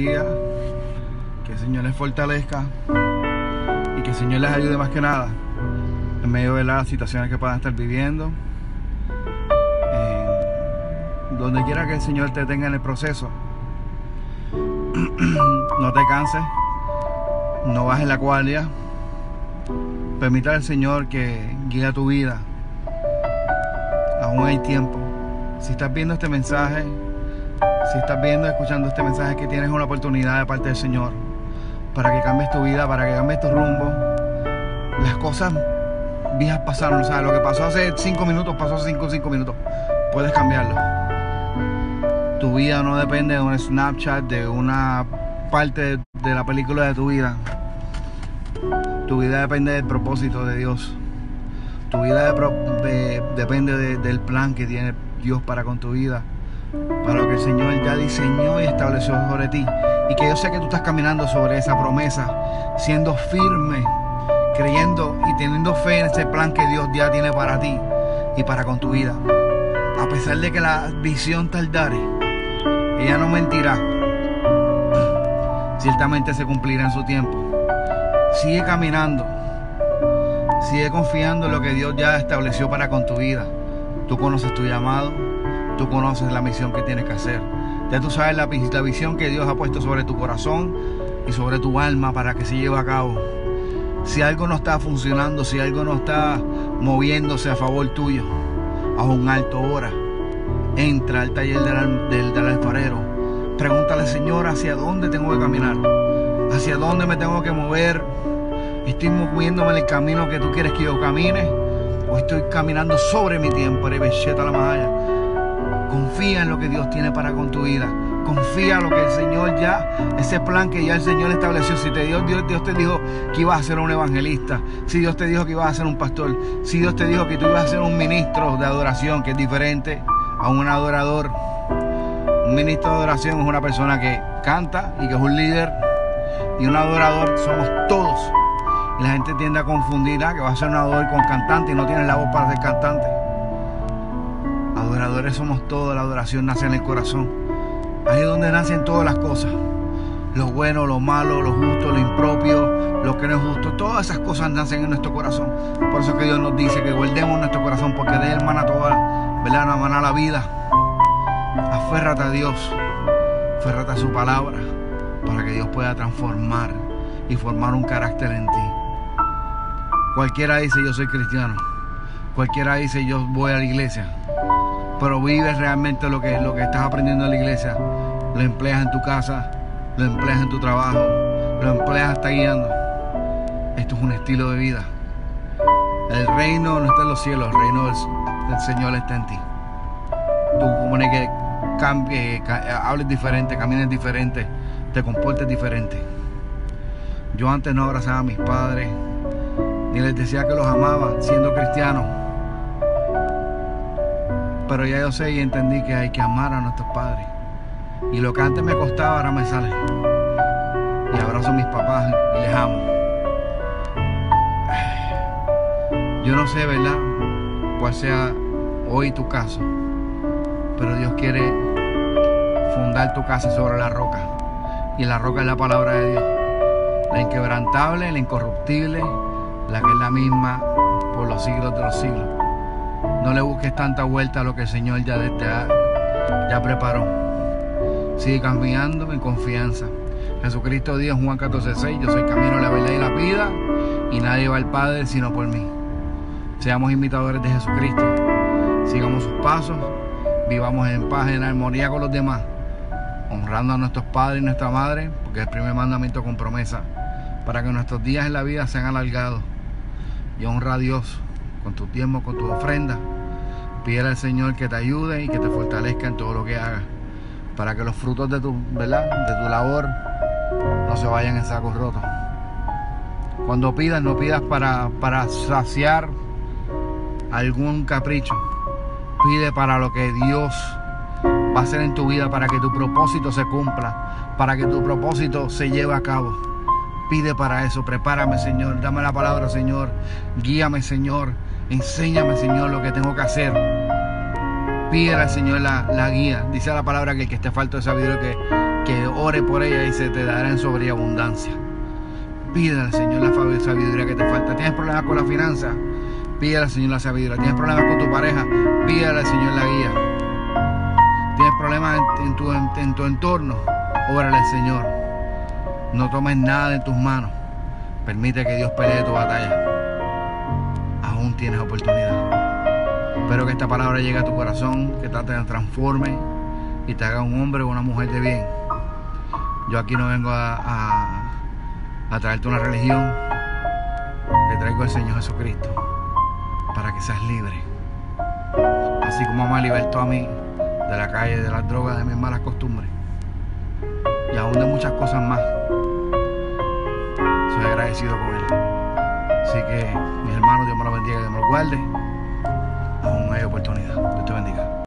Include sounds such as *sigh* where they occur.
que el Señor les fortalezca y que el Señor les ayude más que nada en medio de las situaciones que puedan estar viviendo. donde quiera que el Señor te tenga en el proceso, *clears throat* no te canses, no bajes la guardia, permita al Señor que guíe tu vida. Aún hay tiempo. Si estás viendo este mensaje, si estás viendo, escuchando este mensaje, que tienes una oportunidad de parte del Señor para que cambies tu vida, para que cambies tu rumbo. Las cosas viejas pasaron, o sea, lo que pasó hace cinco minutos, pasó hace cinco, cinco minutos. Puedes cambiarlo. Tu vida no depende de un Snapchat, de una parte de la película de tu vida. Tu vida depende del propósito de Dios. Tu vida depende del plan que tiene Dios para con tu vida para lo que el Señor ya diseñó y estableció sobre ti. Y que yo sé que tú estás caminando sobre esa promesa, siendo firme, creyendo y teniendo fe en ese plan que Dios ya tiene para ti y para con tu vida. A pesar de que la visión tardare, ella no mentirá. Ciertamente se cumplirá en su tiempo. Sigue caminando. Sigue confiando en lo que Dios ya estableció para con tu vida. Tú conoces tu llamado, tú conoces la misión que tienes que hacer. Ya tú sabes la, visión que Dios ha puesto sobre tu corazón y sobre tu alma para que se lleve a cabo. Si algo no está funcionando, si algo no está moviéndose a favor tuyo, a un alto hora, entra al taller del, del, alfarero. Pregúntale, Señor, hacia dónde tengo que caminar, hacia dónde me tengo que mover. Estoy moviéndome en el camino que tú quieres que yo camine, o estoy caminando sobre mi tiempo. la Confía en lo que Dios tiene para con tu vida. Confía en lo que el Señor ya, ese plan que ya el Señor estableció. Si te Dios, Dios, te dijo que ibas a ser un evangelista, si Dios te dijo que ibas a ser un pastor, si Dios te dijo que tú ibas a ser un ministro de adoración, que es diferente a un adorador. Un ministro de adoración es una persona que canta y que es un líder. Y un adorador somos todos. Y la gente tiende a confundir ah, que va a ser un adorador con cantante y no tiene la voz para ser cantante. Adoradores somos todos, la adoración nace en el corazón. Ahí es donde nacen todas las cosas. Lo bueno, lo malo, lo justo, lo impropio, lo que no es justo. Todas esas cosas nacen en nuestro corazón. Por eso que Dios nos dice que guardemos nuestro corazón porque de él mana toda, ¿verdad? Mana la vida. Aférrate a Dios. Aférrate a su palabra para que Dios pueda transformar y formar un carácter en ti. Cualquiera dice yo soy cristiano. Cualquiera dice yo voy a la iglesia pero vives realmente lo que, lo que estás aprendiendo en la iglesia. Lo empleas en tu casa, lo empleas en tu trabajo, lo empleas hasta guiando. Esto es un estilo de vida. El reino no está en los cielos, el reino del, Señor está en ti. Tú como que cambie, hables diferente, camines diferente, te comportes diferente. Yo antes no abrazaba a mis padres, ni les decía que los amaba siendo cristiano pero ya yo sé y entendí que hay que amar a nuestros padres. Y lo que antes me costaba ahora me sale. Y abrazo a mis papás y les amo. Yo no sé, ¿verdad? Cuál sea hoy tu caso. Pero Dios quiere fundar tu casa sobre la roca. Y la roca es la palabra de Dios. La inquebrantable, la incorruptible, la que es la misma por los siglos de los siglos. No le busques tanta vuelta a lo que el Señor ya, ya preparó. Sigue caminando en confianza. Jesucristo dijo en Juan 14:6, yo soy camino, la verdad y la vida, y nadie va al Padre sino por mí. Seamos imitadores de Jesucristo. Sigamos sus pasos, vivamos en paz, en armonía con los demás, honrando a nuestros padres y nuestra madre, porque es el primer mandamiento con promesa, para que nuestros días en la vida sean alargados. Y honra a Dios con tu tiempo, con tu ofrenda. Pídele al Señor que te ayude y que te fortalezca en todo lo que hagas. Para que los frutos de tu, ¿verdad? de tu labor no se vayan en sacos rotos. Cuando pidas, no pidas para, para saciar algún capricho. Pide para lo que Dios va a hacer en tu vida, para que tu propósito se cumpla, para que tu propósito se lleve a cabo. Pide para eso, prepárame Señor, dame la palabra Señor, guíame Señor, Enséñame, Señor, lo que tengo que hacer. Pídele al Señor la, guía. Dice la palabra que el que esté falto de sabiduría que que ore por ella y se te dará en sobreabundancia. Pídele al Señor la sabiduría que te falta. ¿Tienes problemas con la finanza? Pídele al Señor la sabiduría. ¿Tienes problemas con tu pareja? Pídele al Señor la guía. ¿Tienes problemas en, tu, en tu entorno? Órale al Señor. No tomes nada en tus manos. Permite que Dios pelee tu batalla. Aún tienes oportunidad. Espero que esta palabra llegue a tu corazón, que te transforme y te haga un hombre o una mujer de bien. Yo aquí no vengo a, traerte una religión, te traigo al Señor Jesucristo para que seas libre. Así como me libertó a mí de la calle, de las drogas, de mis malas costumbres y aún de muchas cosas más. Soy agradecido con Él. Así que, mis hermanos, Dios me lo bendiga Dios me lo guarde. Aún hay oportunidad. Dios te bendiga.